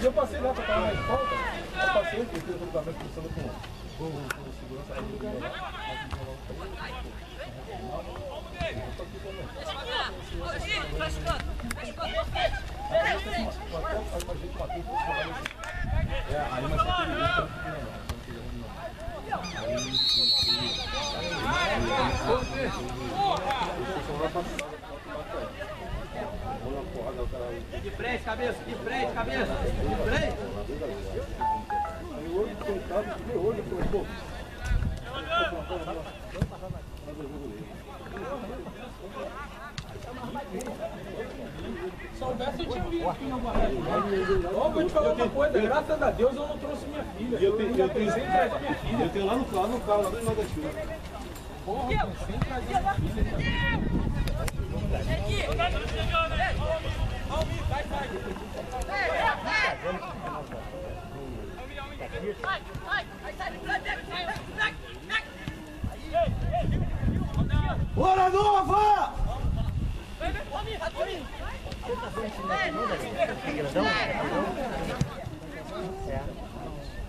eu passei lá pra parar na escolta, eu passei porque eu estava conversando com o com o segurança. De frente, cabeça, de cabeça. De. Aí soubesse eu tinha vindo aqui na barriga. Ó, vou te falar uma coisa, graças a Deus eu não trouxe minha filha. Eu, tenho, eu filha. Eu tenho lá no carro, no carro, lá dentro da chuva. Porra, eu trazer minha filha. Bora, Nova!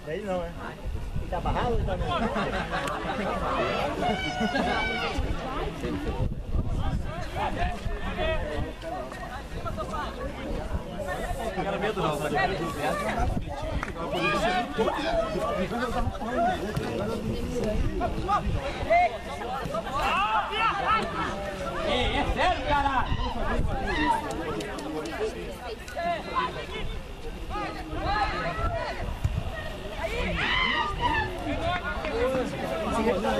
Daí não, é? Tá barrado ou tá não? Ficaram medo não, sabe? É sério, caralho? Dedé!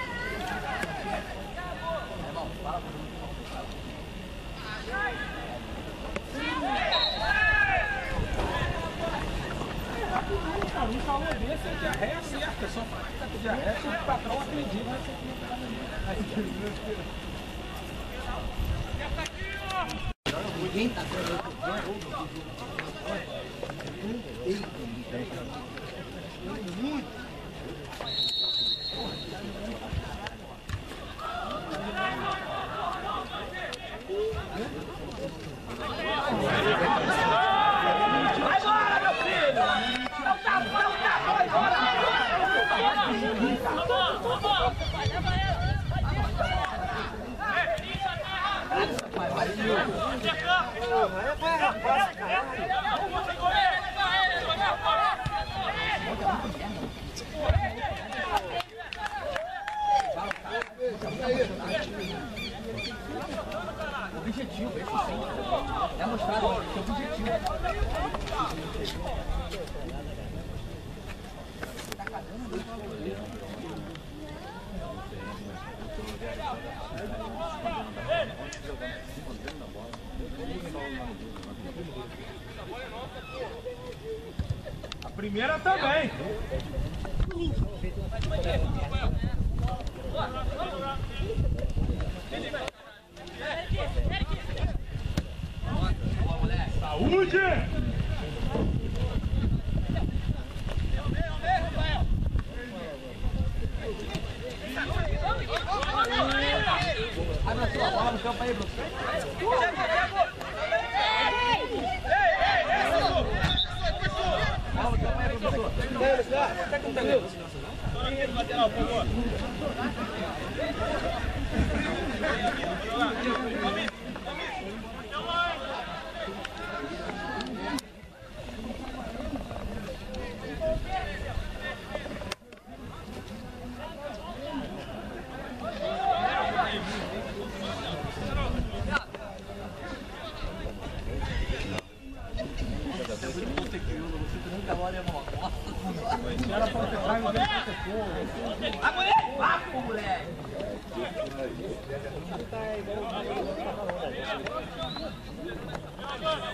Vamos rodar,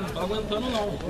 não tô aguentando não.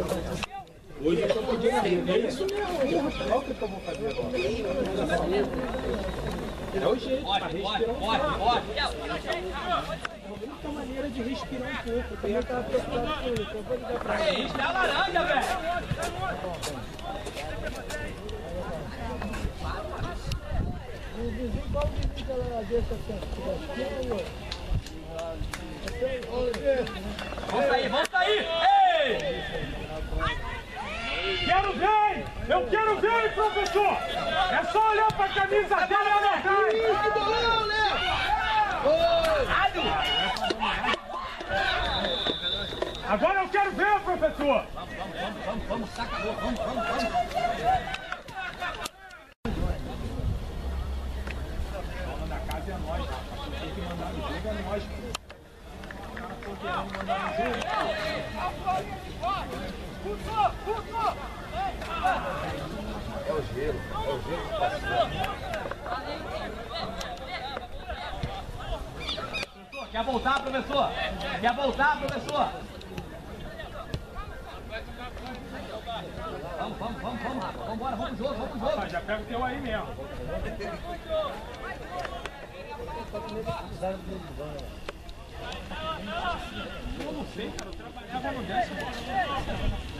É o gelo, é o gelo. Quer voltar, professor? Quer voltar, professor? Vamos, vamos, vamos, vamos, Vamos embora, vamos jogo, vamos jogo. Já pega o teu aí mesmo. Eu não sei, cara. Eu trabalhava no décimo.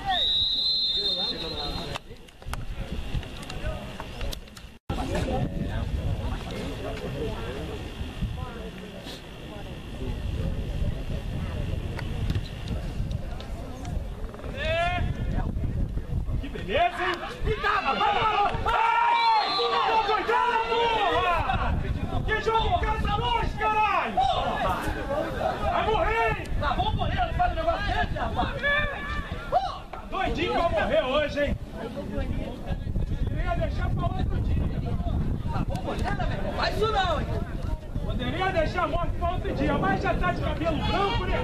Tá de cabelo branco, né?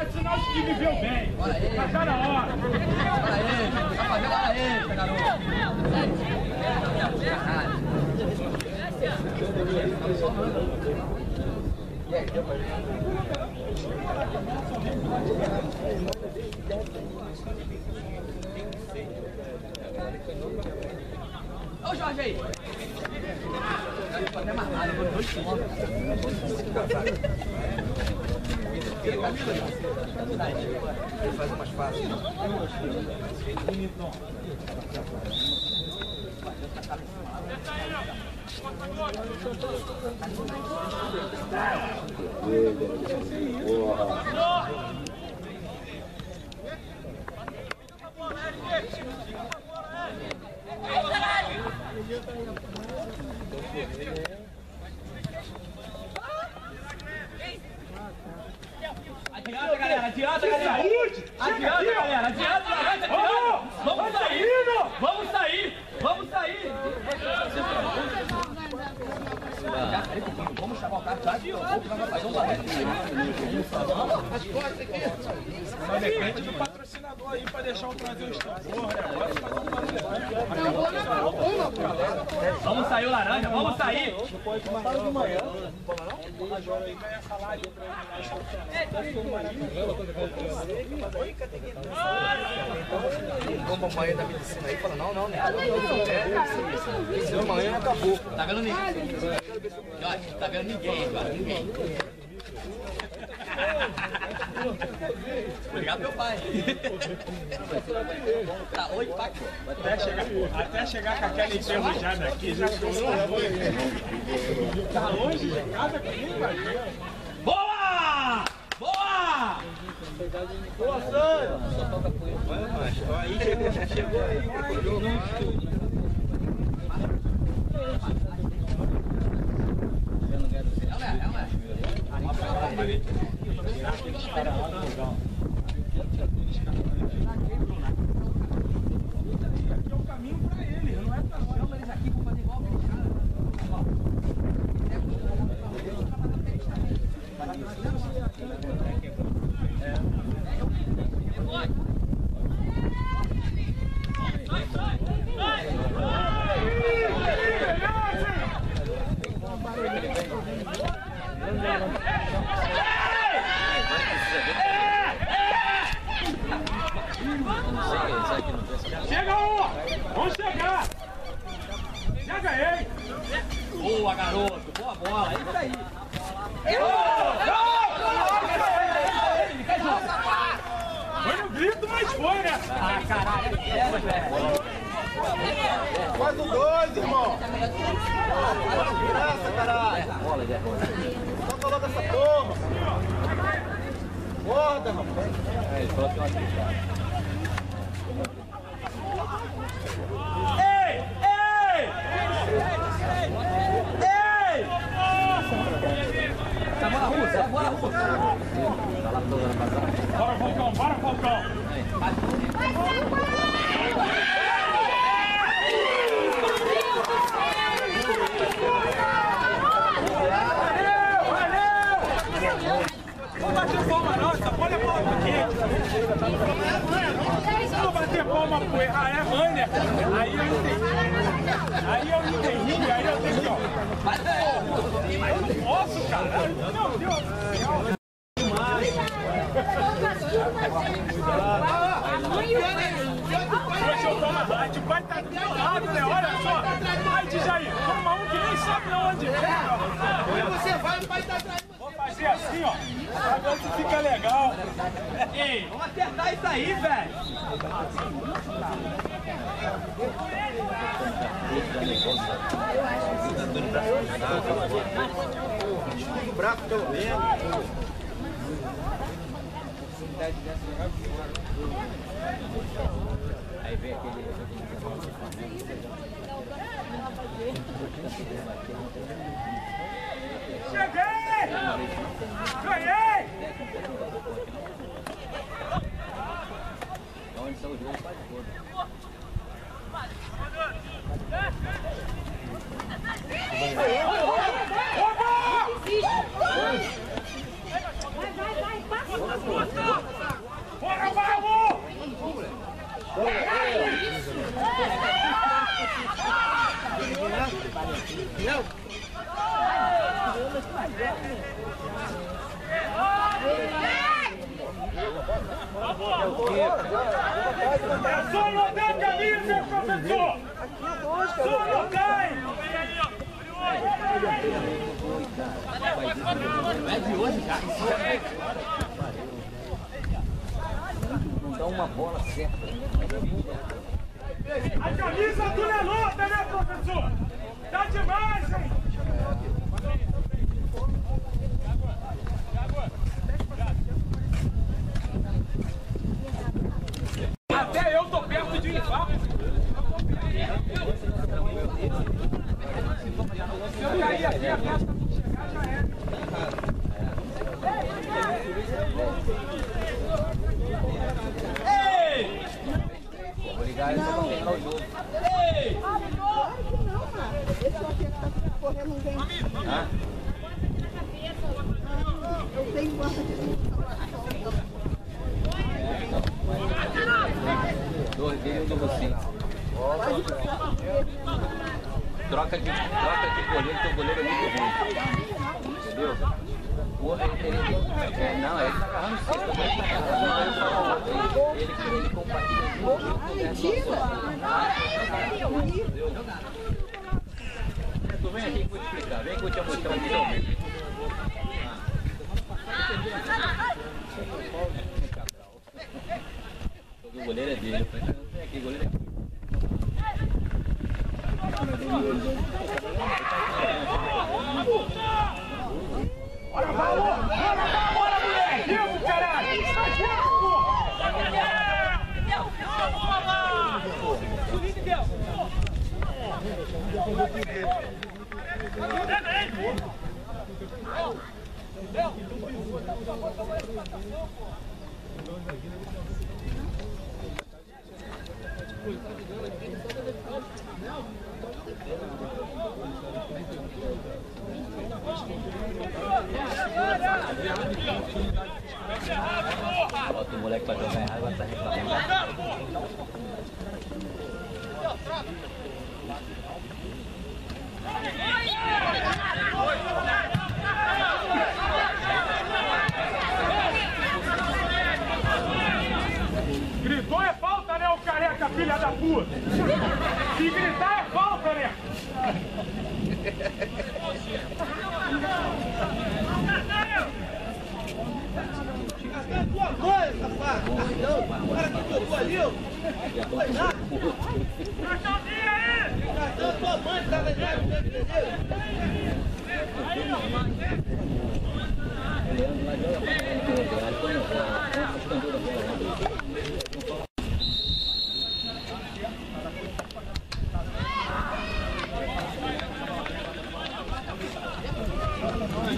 É sinal de que viveu bem. Passar tá a hora. Olha ele, tá olha hora extra, garoto. E aí, deu Olha Jorge aí! Ele faz umas faces. Vamos sair o laranja, vamos sair. Não pode matar de manhã. O companheiro da medicina aí fala, não, não, né? É, é, Amanhã acabou. Tá vendo ninguém? Tá vendo ninguém, cara, ninguém. Obrigado, meu pai. tá, oi, pai. Até chegar, até chegar com aquela enferrujada aqui, já chorou muito. Tá longe de casa comigo, Boa! Boa! Boa, Sandro! Só toca punho. Olha, macho, aí chegou, chegou aí. Olhou no estúdio. Não é, não é. Uma prova aí. Espera, legal. Deixa eu tomar light, o pai tá do meu lado, né? Olha só. Vai, Dijaí, toma um que nem sabe onde vem. Você vai, o pai tá atrás. Vou fazer assim, ó. Ver se fica legal. Ei, vamos acertar isso aí, velho. O braço pelo menos. Aí vem aquele. Cheguei! Ganhei! Onde são os dois, faz foda. Bora, vamos! É só anotar a camisa, professor! Só anotar, hein? É de hoje, cara. Dá uma bola certa. A camisa do Lelota, né, professor? Tá demais, hein? Até eu tô perto de infarto. Se eu cair aqui, a festa não chegar, já é. Ei! Vou ligar ele pra terminar o jogo. Ei! Hã? Eu tenho guarda de Dois dele e um de você. Troca de, troca de goleiro, que o goleiro é muito ruim. Entendeu? O, ele, ele, é, não, ele tá agarrando cedo, também tá agarrando. Ele, ele, ele compartilha Tu vem aqui que vou te explicar. Vem que eu te mostrar aqui realmente. O goleiro é dele. Eu vem aqui, o goleiro é dele. Bora, Paulo! Bora, bora, Bota o moleque pra jogar errado, vai estar reclamando. Gritou é falta, né, o careca, filha da puta? Se gritar é falta, né?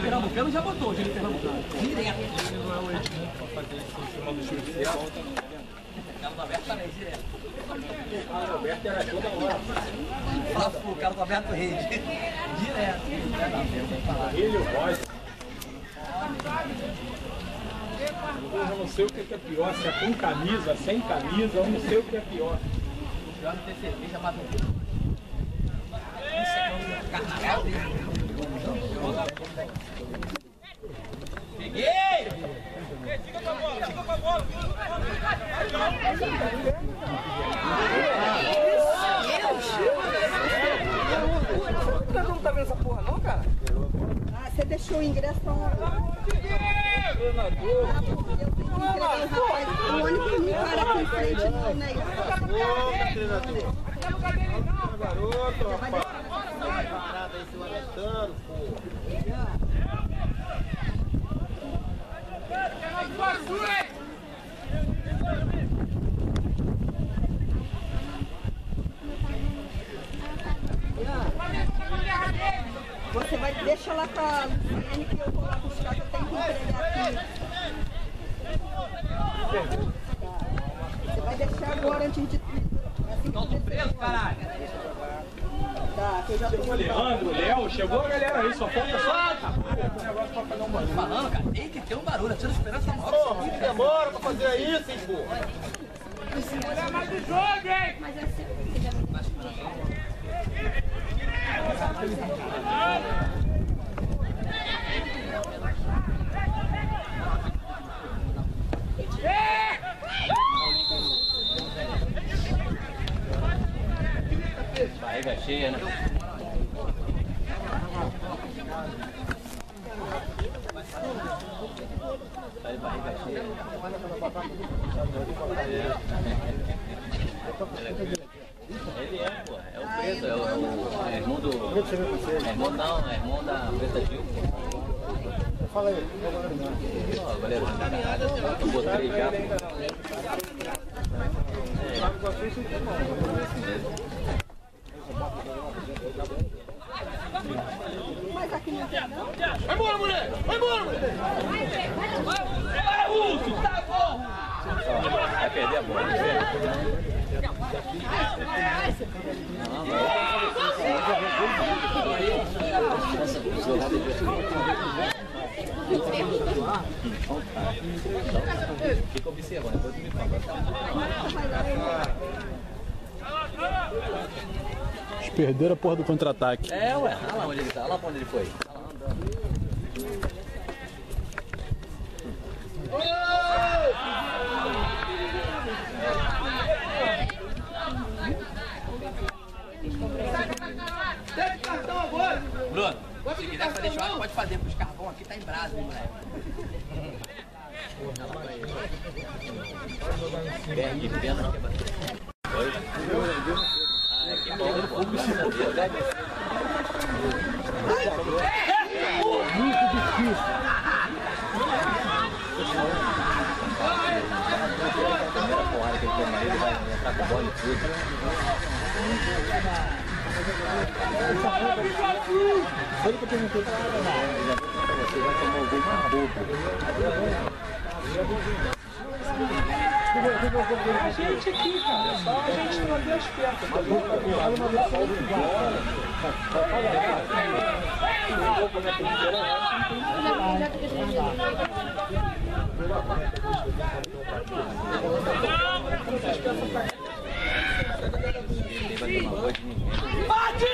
Pernambucano já botou o time pernambucano. Direto. Carlos Alberto também, direto. Carlos Alberto era toda hora. Alberto Reis. Direto. Ele, o voz. Eu não sei o que é pior, se é com camisa, sem camisa, eu não sei o que é pior. Pior não ter cerveja, mas não. Carnaval Peguei! Não tá vendo essa porra não, cara? Ah, você deixou o ingresso pra uma que. O ônibus não para aqui em frente, não, né? Garoto. Parada aí se lamentando, pô. Você vai, deixa lá com a Luciane que eu vou lá buscar, que eu tenho que entregar aqui. Você vai deixar agora antes de. É assim que Tô preso, caralho. Tá, que eu já. O Leandro, o Léo, chegou a galera aí, só falta só o negócio pra fazer um barulho. Falando, cara, tem que ter um barulho. A tira esperança maior. Porra, que demora pra fazer isso, hein, pô? Olha mais o jogo, hein? Mas é seu. Você já me Barriga cheia, né? Tá de barriga cheia. Ele é, pô, é o preto, é o, é o é irmão do. É irmão não, é irmão da Preta Gil. Fala aí. Ó, goleiro, eu botei já. Mas aqui não tem não. Vai embora, mulher! Vai embora, mulher! Ó, vai perder a bola. Não, Fica observando. Eles perderam a porra do contra-ataque. É, ué, olha lá onde ele tá, olha lá pra onde ele foi. Bruno, se quiser fazer churrasco, pode fazer, porque os carvão aqui tá em brasa, hein, moleque. Perde de pena, não quer bater. Oi? Ah, que bom, pô. Graças a Deus. Primeira porrada que ele toma ele vai entrar com bola e tudo. Você vai tomar o gol mais bobo. A gente aqui, cara. Só a gente manter as pernas. Ninguém vai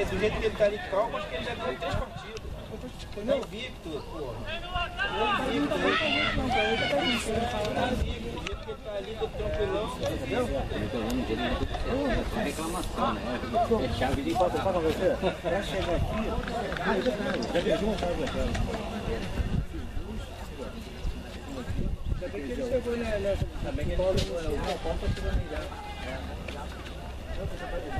porque do jeito que ele tá ali calmo, acho que ele já ganhou três partidas. Não invicto, porra. Não invicto, Não invicto, do jeito que ele tá ali, tranquilão, entendeu? Eu tô vendo dele não tudo certo. É reclamação, né? É chave de tu vê quando você entregou que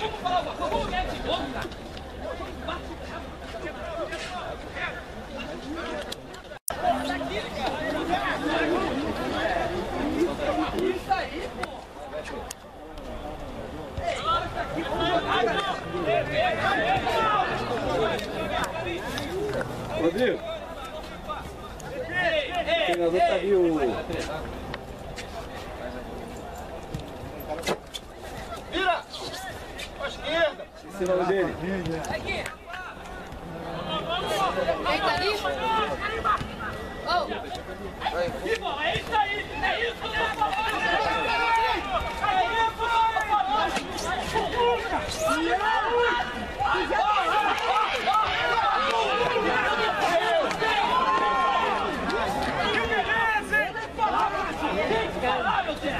Vamos falar uma coisa, vamos ganhar de novo, cara. Rodrigo. O treinador tá ali, o... Vira! Pra esquerda! Esse é o nome dele. Quem tá ali? Oh, É isso aí! É isso que eu tô falando! É Que beleza, hein? Tem que falar, meu Zé!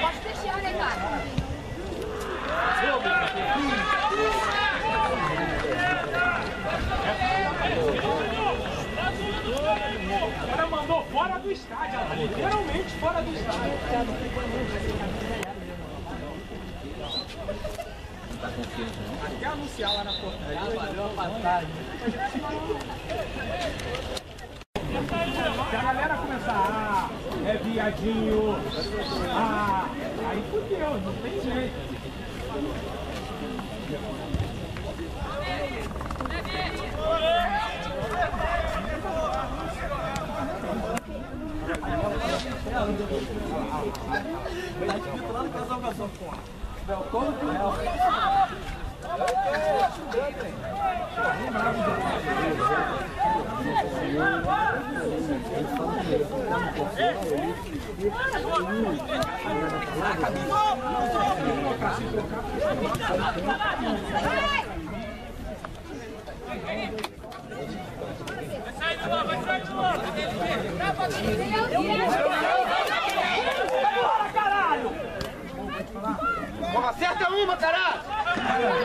pode fechar, né, cara? O cara mandou fora do estádio, literalmente fora do estádio. Até anunciar lá na portaria. valeu a. Se a galera começar, ah, é viadinho, ah, aí fudeu, não tem jeito. Bora,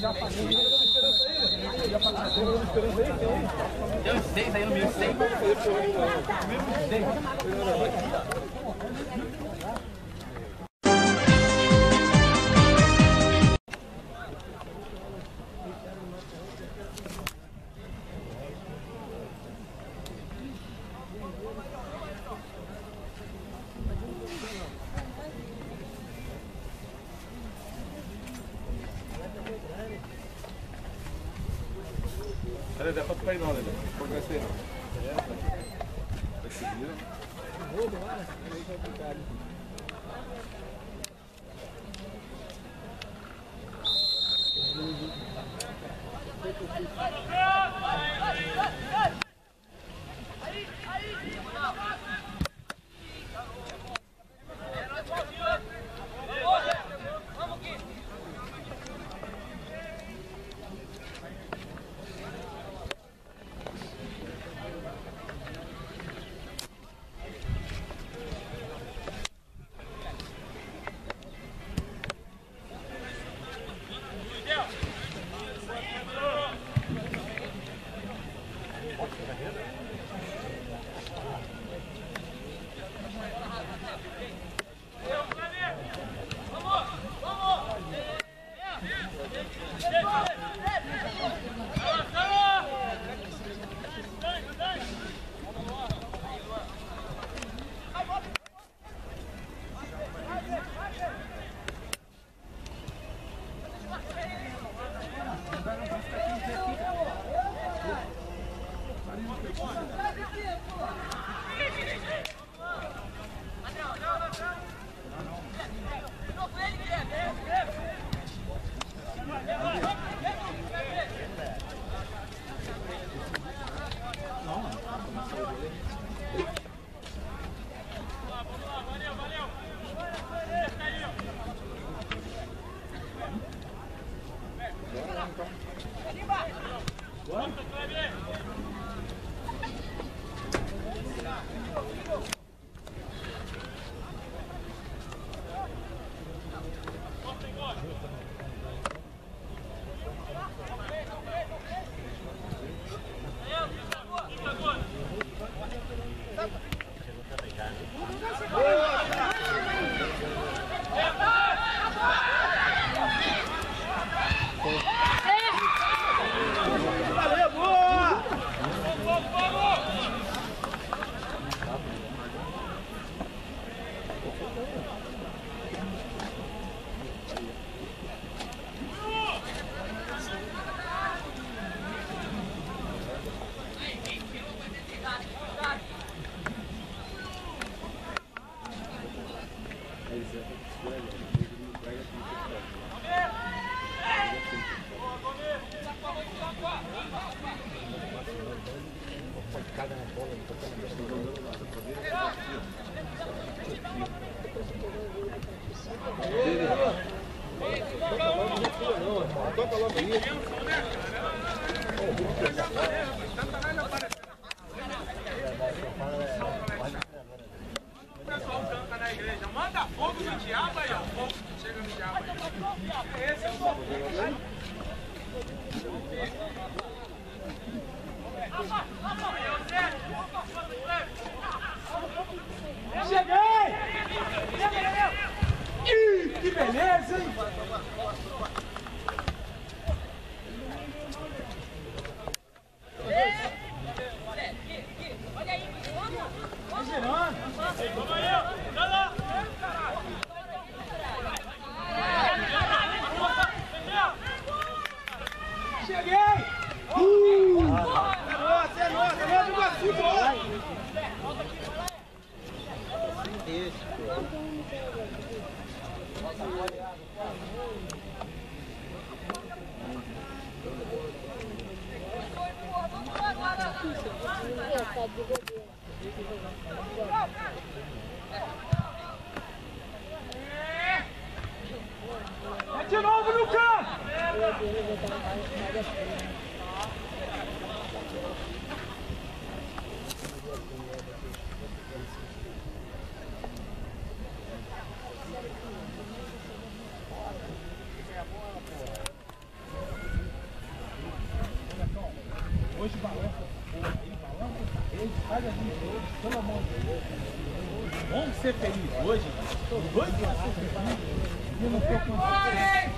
Já passou. Já passou. Esperança aí? Tem uns 10 aí no meio, 100. Mesmo 10. What? ser feliz hoje, doido pra ser feliz, eu não tô.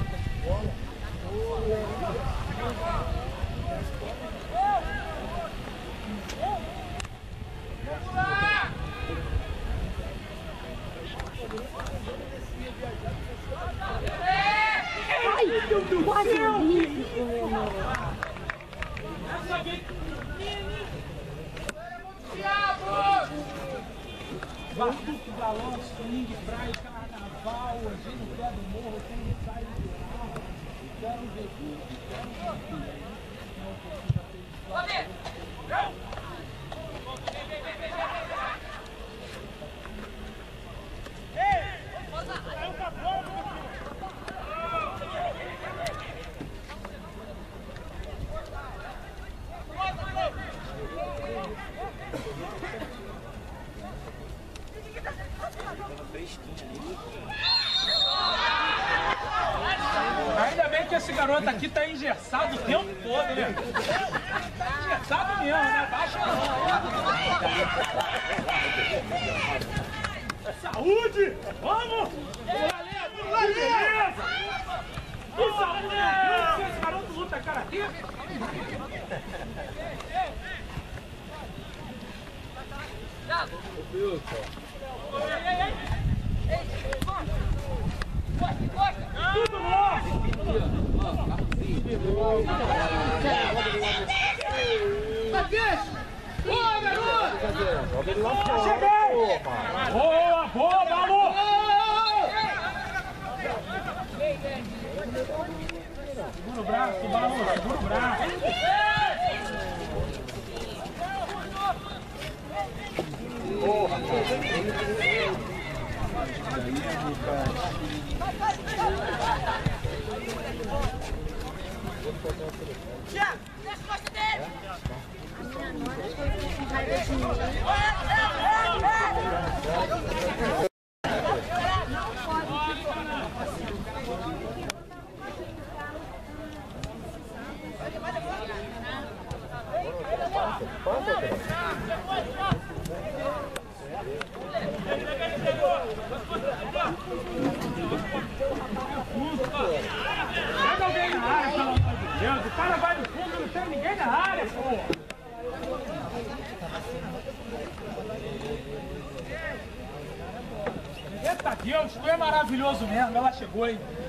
vergonha.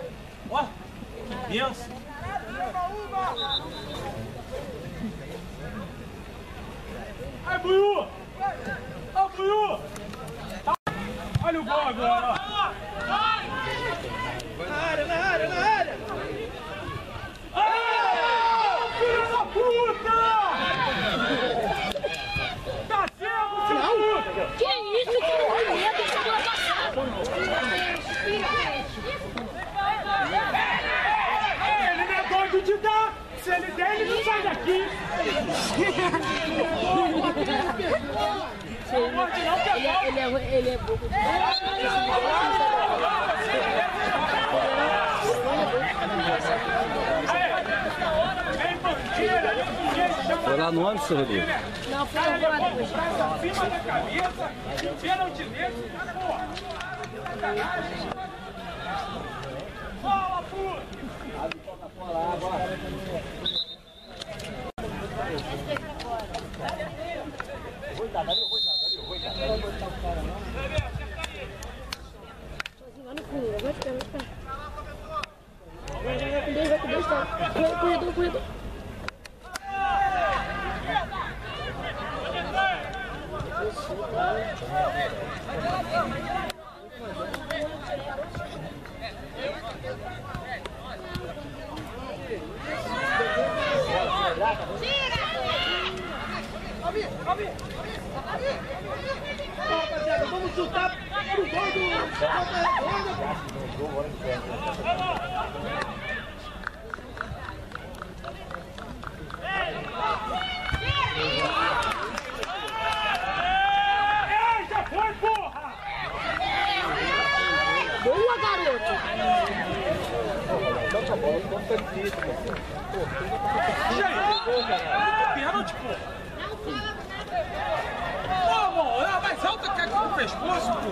caralho. Pênalti, pô. Pô, mano, mais alta que aqui no pescoço, pô.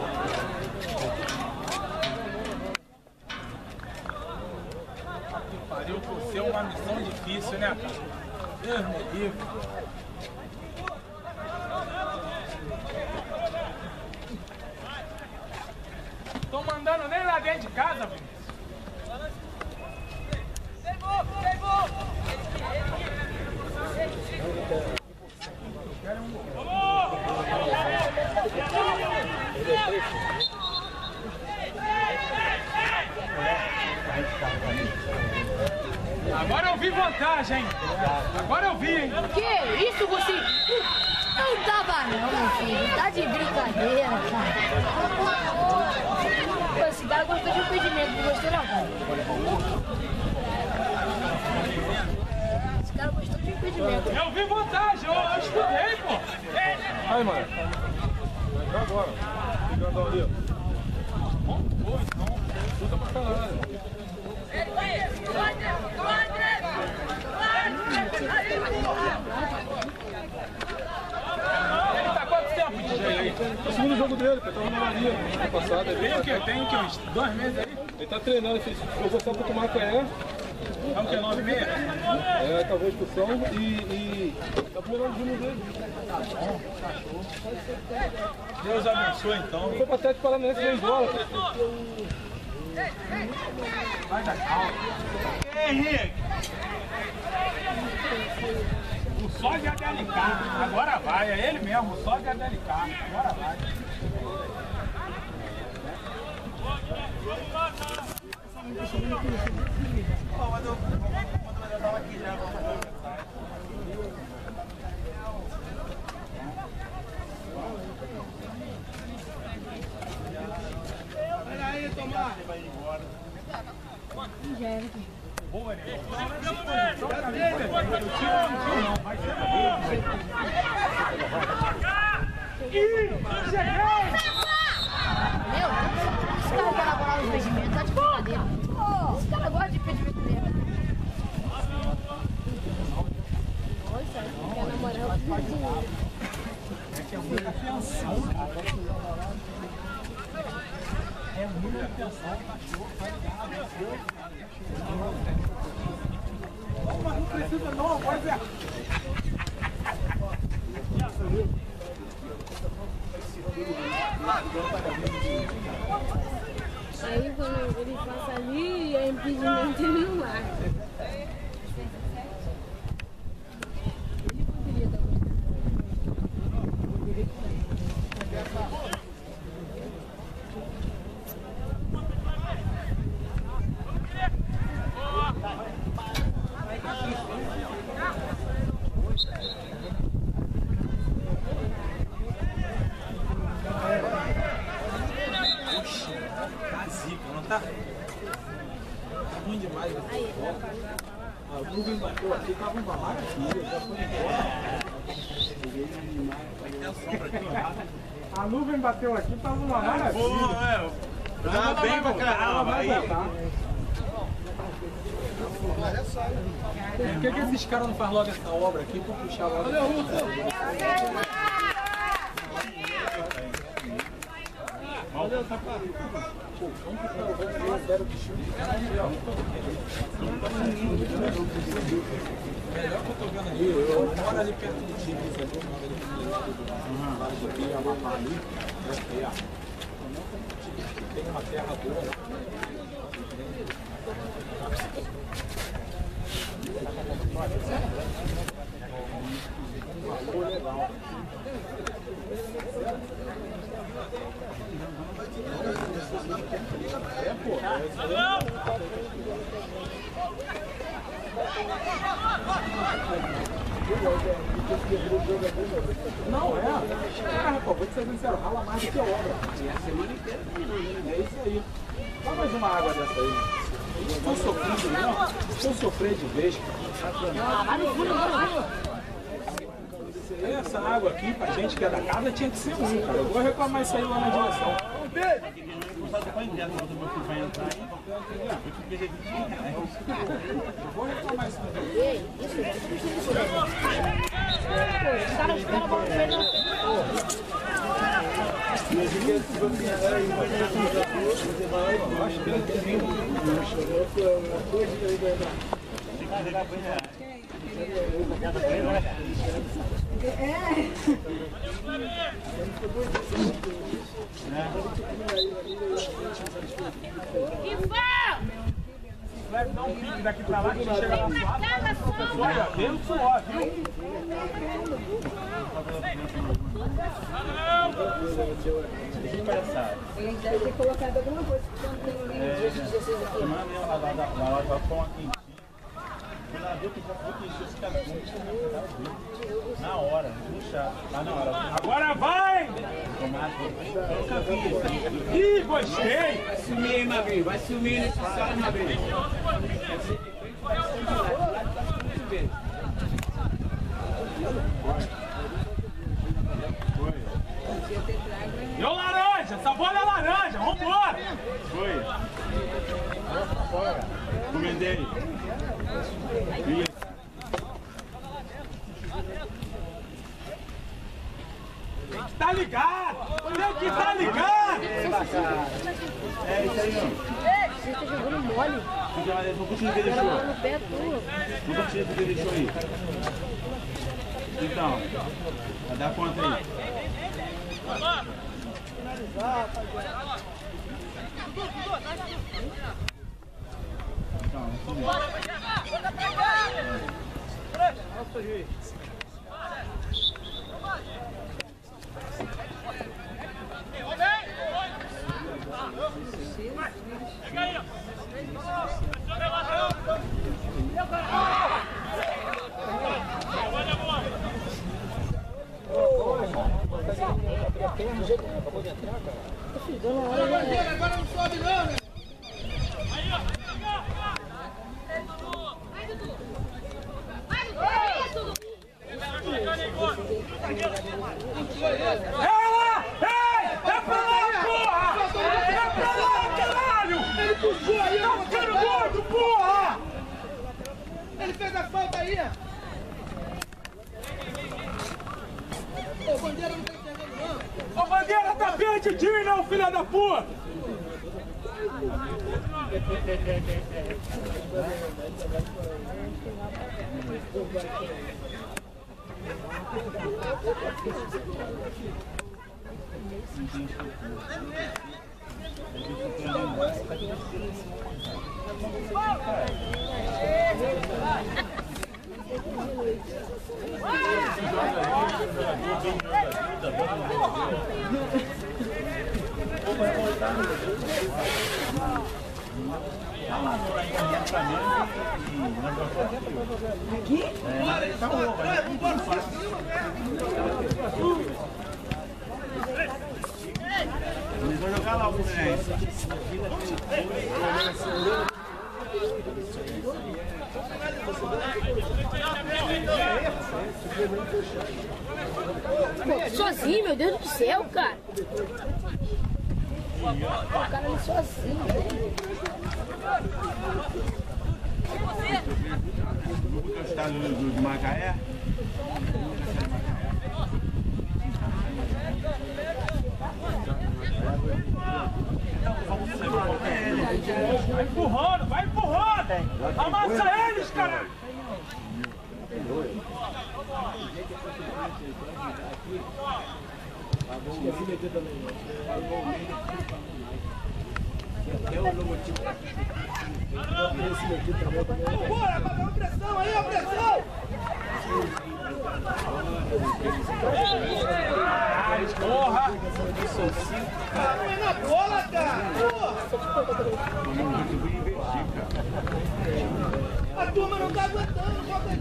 Pariu, você é uma missão difícil, né, cara? Deus me livre. Mas não precisa não, agora é. Aí quando ele passa ali, é impedimento ele não. Fazem logo essa obra aqui pra puxar logo? Melhor que eu tô vendo ali, eu moro ali perto do time, isso ali, eu moro ali perto do Amapá ali, é, é. Tem uma terra boa lá. Não é. Ah, rapaz, vou te ser sincero, rala mais do que a obra. E a semana inteira É isso aí. Dá mais uma água dessa aí. Estou sofrendo, não? Estou sofrendo de vez. Essa água aqui, pra gente que é da casa, tinha que ser um, cara. Eu vou reclamar isso aí lá na direção. Eu vou reclamar isso aí. Leve dá um daqui pra lá que chega lá suave. Olha, menos suor, viu? Ele deve ter colocado alguma coisa que não tem ninguém de 16 aqui. Na hora, puxa, tá na hora. Agora vai! Ih, gostei! Vai sumir, hein, Magrinho? Vai sumir nesse sala. E o laranja, essa bola é laranja, vambora! Foi. Comendei. Isso. Tem que tá ligado! Tem que tá ligado! É isso aí, não. Você tá jogando mole. Lá não que ele deixou. No pé tu. Não que ele deixou aí. Então, vai dar conta aí. Então, isso mesmo. Ela! Ei! É pra lá, porra! É pra lá, caralho! Ele puxou aí! Tá ficando gordo, porra! Ele fez a falta aí, né? Ô, Bandeira não tá entendendo, não. A bandeira tá perdidinha, não, filha da puta! Aqui? É, tá bom, vai. Não jogar lá o Fluminense. Vamos Sozinho, meu Deus do céu, cara. O cara ali sozinho, velho. Você? Está no do Macaé? Vai empurrando, vai empurrando! Amassa eles, caralho! meter também, não. Até o logotipo. Esse daqui tá também. Né? Bora, papai, uma pressão aí, uma pressão! Porra! Põe na bola, cara! Porra! A turma não tá aguentando, bota tá aí,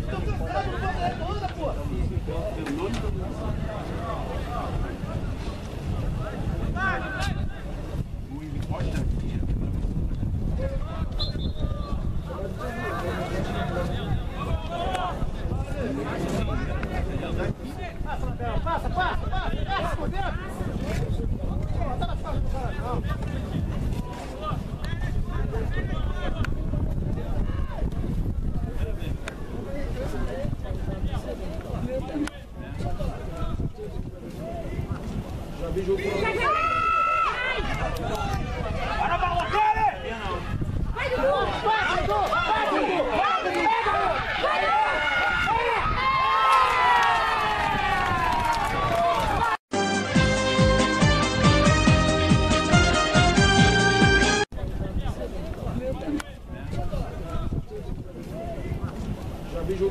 Bijou.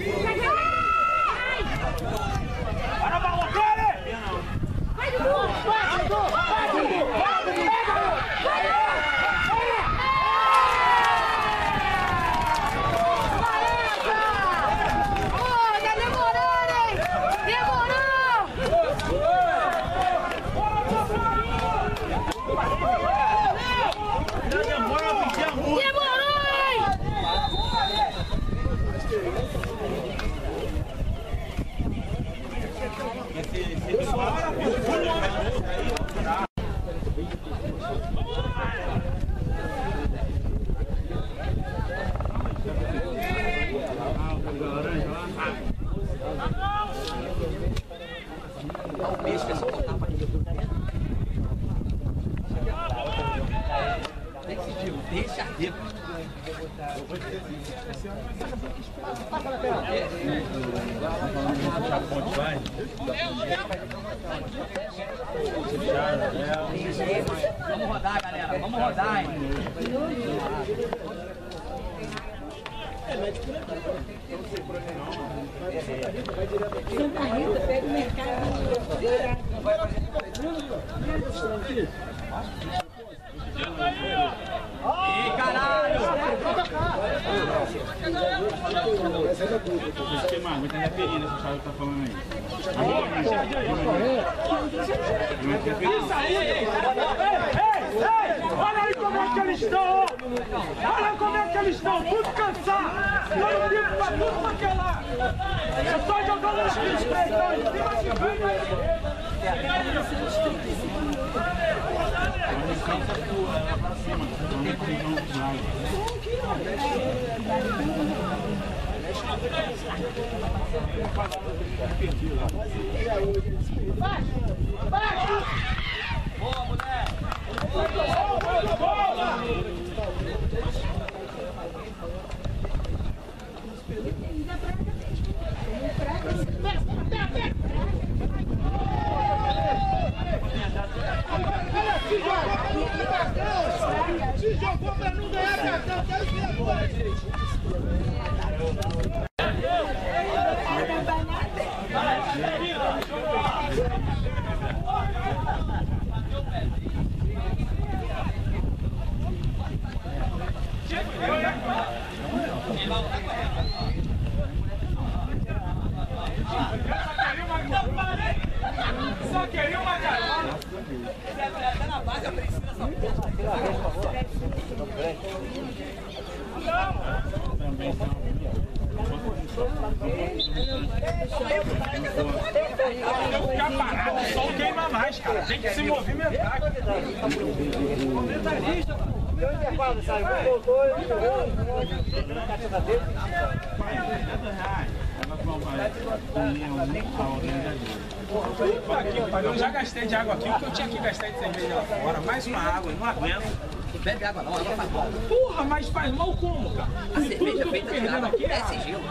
Eu já gastei de água aqui, o que eu tinha que gastar de cerveja lá fora. Mais uma água, não aguento. Bebe água não, água faz mal. Porra, mas faz mal como, cara? A tudo cerveja tô feita de água aqui é desce água. gelo.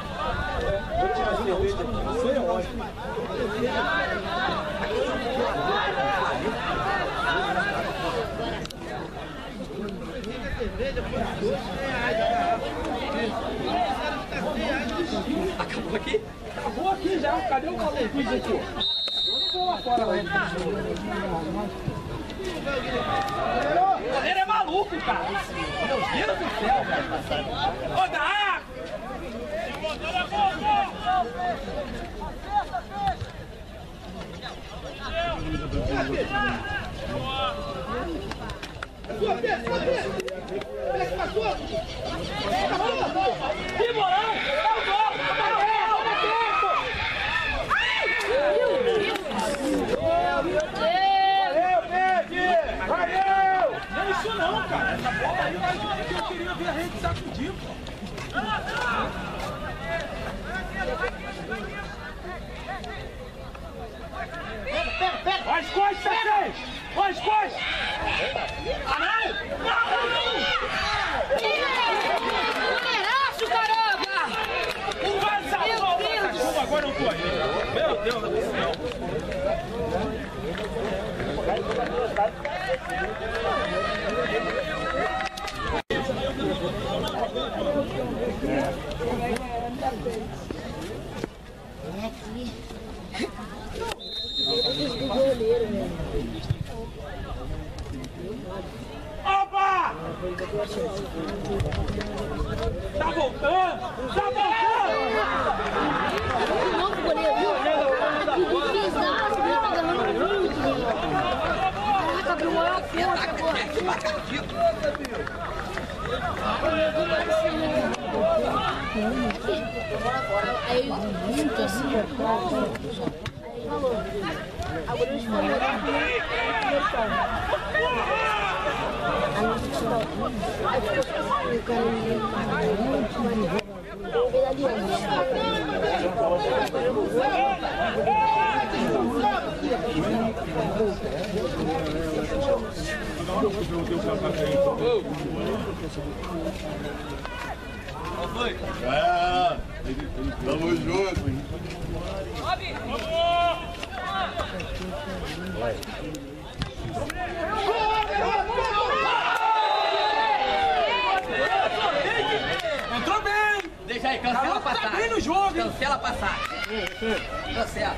Acabou aqui? Acabou aqui já, cadê o calor aqui, aqui? Eu não vou lá fora, não. Goleiro é maluco, cara. Meu Deus do céu, cara. Ô, dá água! Que bolão! É o gol! É o gol! É tempo! Não é isso não, cara. Essa bola aí vai que eu queria ver a rede sacudir, pô. Olha as costas, Sérgio! Olha as costas! Ah, não! Goleiraço, caramba! Não vai salvar o Botafogo, agora eu tô aí. Meu Deus do céu. Opa! Tá voltando! Tá voltando! Novo goleiro, viu? Bizarro, ele tá ganhando muito, irmão. Caraca, abriu uma força agora. Aí, muito assim. Falou. Agora eles foram olhar primeiro primeiro tá. Aí ficou É, tamo junto. Entrou Deixa aí, cancela a Tá passagem. bem no jogo, hein? Cancela a passagem. Tá certo.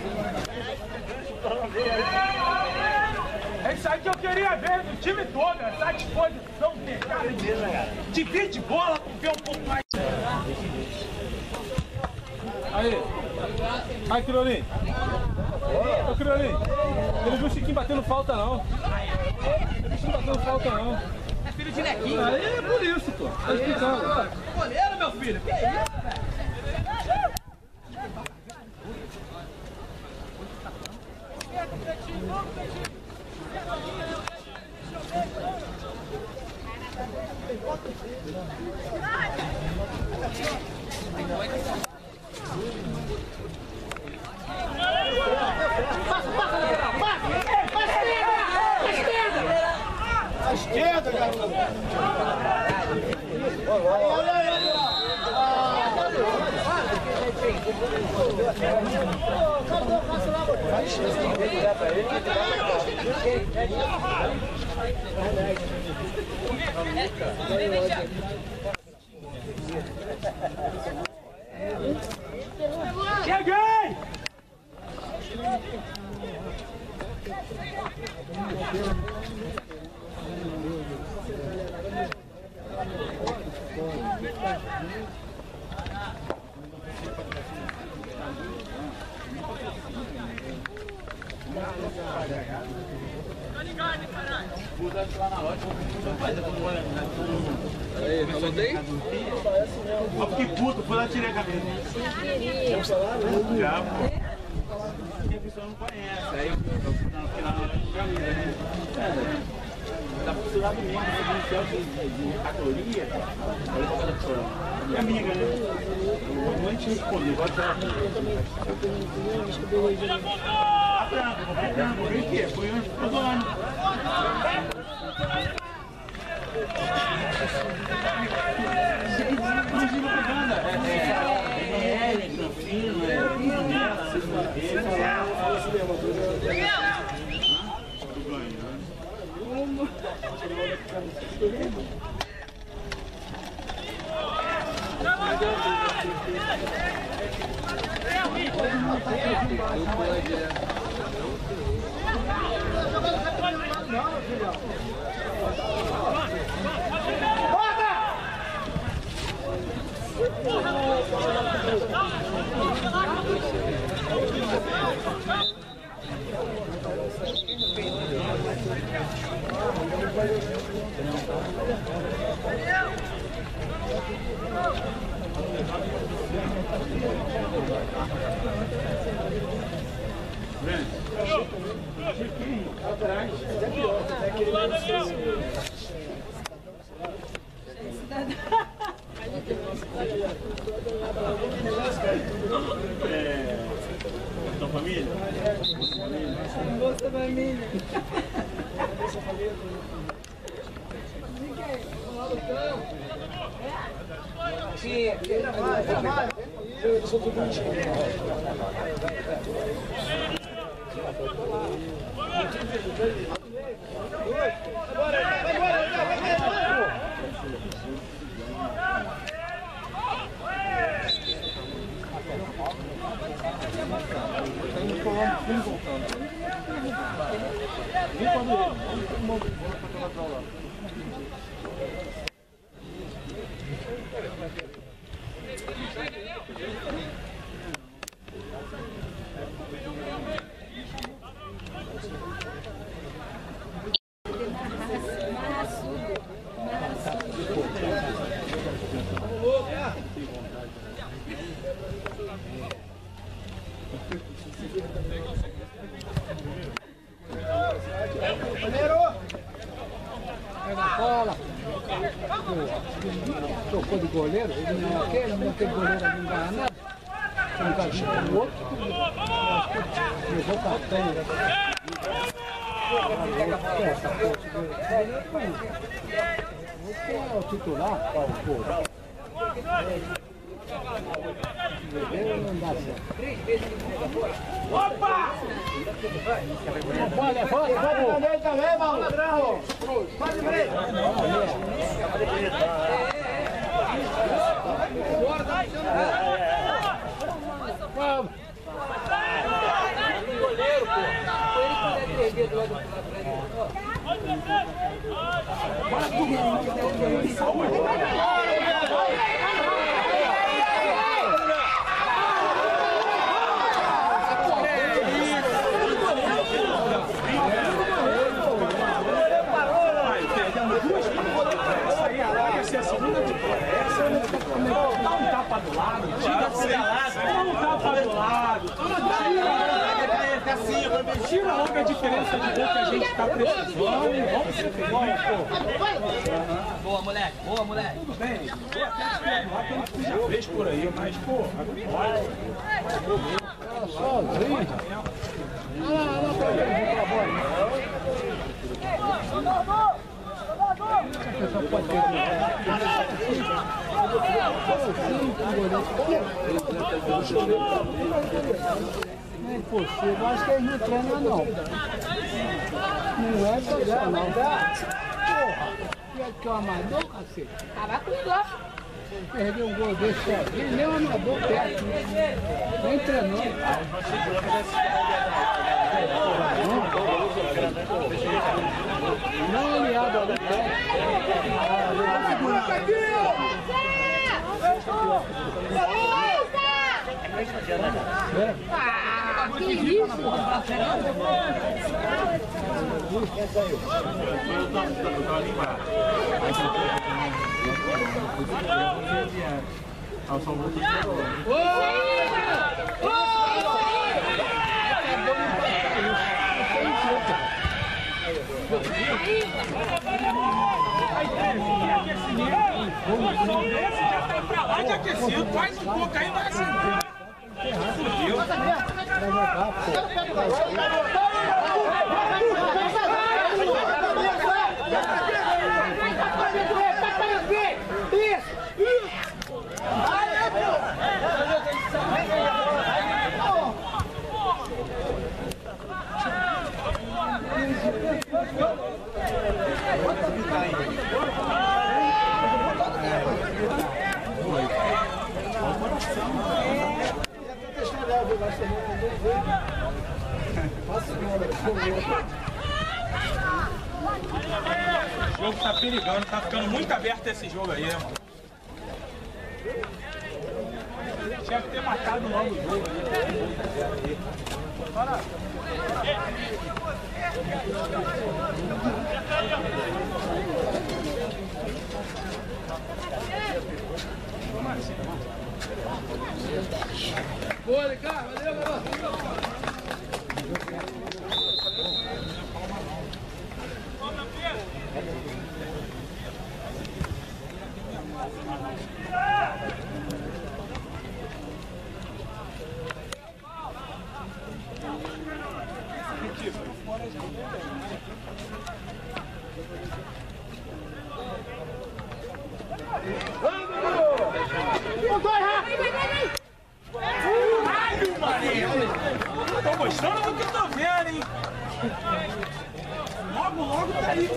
É isso aí que eu queria ver do time todo, essa disposição, cara de divide bola pra ver um pouco mais. Aí. Aí, Criolin. Ô, Criolin. Ele viu o Chiquinho batendo falta, não. O Chiquinho batendo falta, não. É filho de Nequinho. Aí é por isso, pô. Tá explicando. Goleiro, meu filho. Que isso? Yeah, yeah. escudo, puto que lá na loja eu fazer quando olha Peraí, falou tem? Eu puto, fui lá tirei a camisa. Já, pô. Porque a pessoa não conhece, aí eu fui lá na loja com camisa, né? Tá funcionando mesmo, né? Do céu de caloria, olha pra pessoa. Minha amiga, né? Eu não te responder, pode falar. Eu perguntei, acho que eu comprei o quê? Foi antes do ano. Imagina propaganda. É, é, é, Não, não. Granfino, é, Pinela, Tô ganhando. Então, família? Bolsa Família. Pega a bola. Pô, Tocou de goleiro, ele não quer, não tem goleiro ali, não ganha nada. Um cara o outro, levou cartão. Essa Esse é o titular, Paulo, certo. Opa! Pode, pode, pode também, também, mano. Ladrão. Pode ver. Vamos. Goleiro, pô. Foi ele que der três vezes logo pra Essa aí, a larga ser a segunda de essa. Dá um tapa do lado. Tira Dá um tapa do lado. Tira logo a diferença de gol que a gente tá precisando. e Vamos ser pô. Boa, moleque. Boa, moleque. Tudo bem. Eu até lá pelo que já fez por aí, mas, pô, agora. Sozinho. Olha lá, olha lá pra a bola. Só pode ter Não é impossível, acho que eles não treinam não. Não é profissional. Porra, tu é que é um amador, cacete? Tava com dor. Perdeu um gol desse sozinho, nem um amador perto. Nem treinou. Não aliado ali Ah, que isso? Ah, só voltou de Esse já tá pra lá de aquecido, faz um pouco aí, vai acender. 大丈夫か。O jogo tá perigando, tá ficando muito aberto esse jogo aí, mano. Tinha que ter matado logo o jogo ali. Tô gostando do que eu tô vendo, hein? Logo, logo tá aí.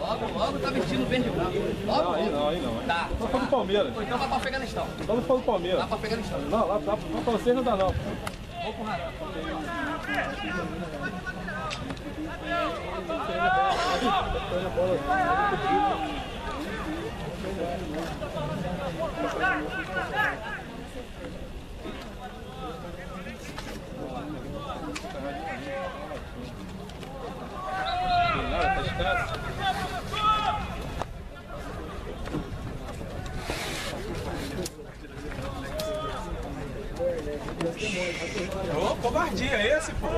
Logo, logo tá vestindo verde e branco. Logo, Não, aí não, aí não. Tá. Só foi do Palmeiras. Então vai pra Afeganistão. Só não foi do Palmeiras. Vai pra Afeganistão. Não, lá, lá, lá pra vocês não dá não. Vou pro Haram. Nada, tá escasso. Covardia esse, pô.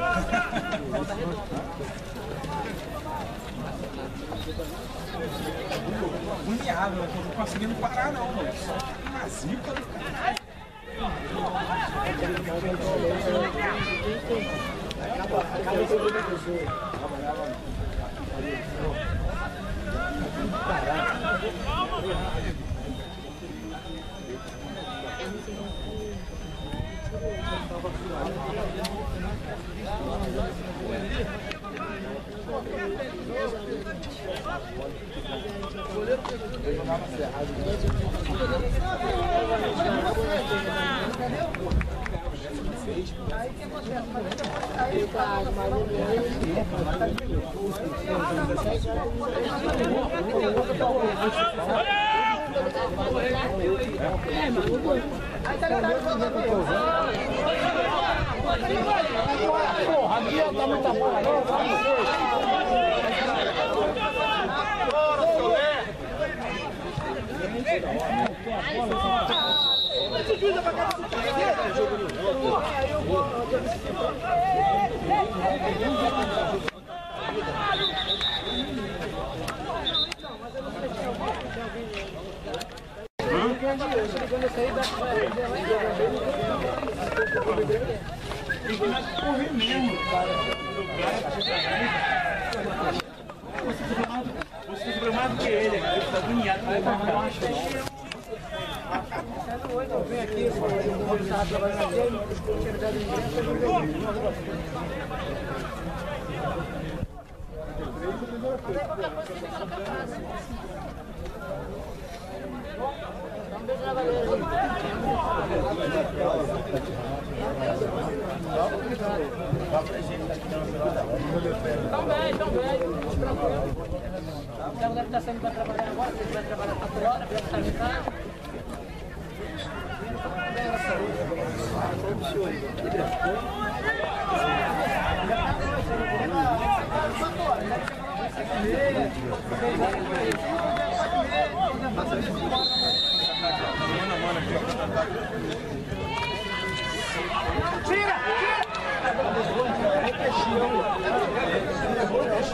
Agoniado, eu não tô conseguindo parar não, mano. Só uma zica do caralho. Eu jogava cerrado. Aí o que eu vou aí depois aí faz mais ou menos. Aí tá ligado? Porra, aqui tá muita bola não, vai vocês. Tem que mais correr mesmo, cara. Você sofreu mais do que ele, cara. Ele tá agoniado, mas eu não acho não. Também, também. Então deve estar saindo para trabalhar agora, se vai trabalhar 4 horas, deve estar em casa. Beleza, mesma forma. Mesma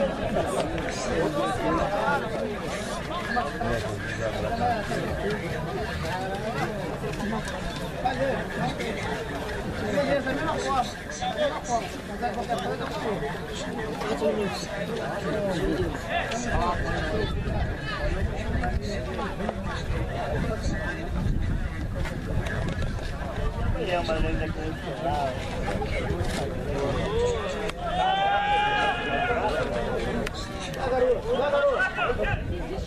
forma. Se quiser qualquer coisa, eu vou.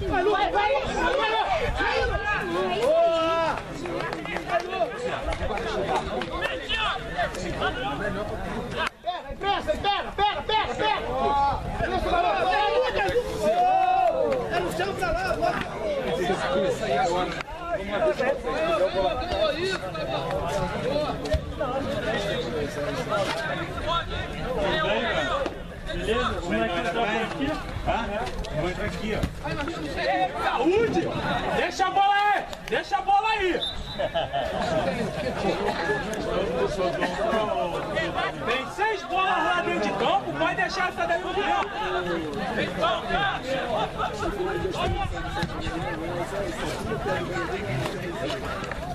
Vai, Lu, vai, vai. Boa! Pega, pressa, pega, pega, pega, pega! Isso, garoto! É no chão pra lá, bora! Beleza? Vamos lá aqui, aqui. Vou entrar aqui, ó. Saúde! Deixa a bola aí! Deixa a bola aí! Tem seis bolas lá dentro de campo, vai deixar essa daí no campo.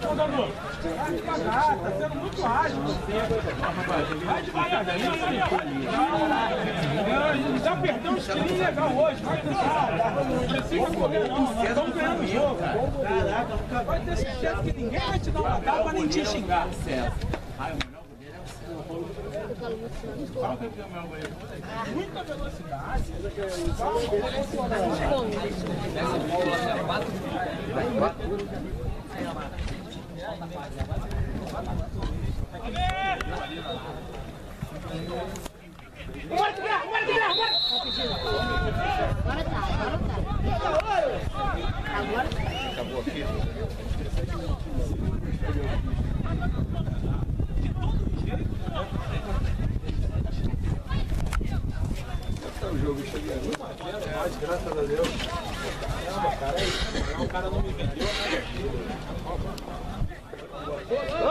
Ô, Danilo, vai devagar, tá sendo muito ágil você. Vai devagarzinho, Danilo. Já perdeu um estilinho legal hoje, vai tentar. Não precisa correr, não. Nós estamos ganhando o jogo. Caraca, vai ter certeza que ninguém vai te dar uma tapa nem te xingar. Muita velocidade. Essa bola é 4 graças a Deus. Caramba, cara, o cara não me vendeu Wow.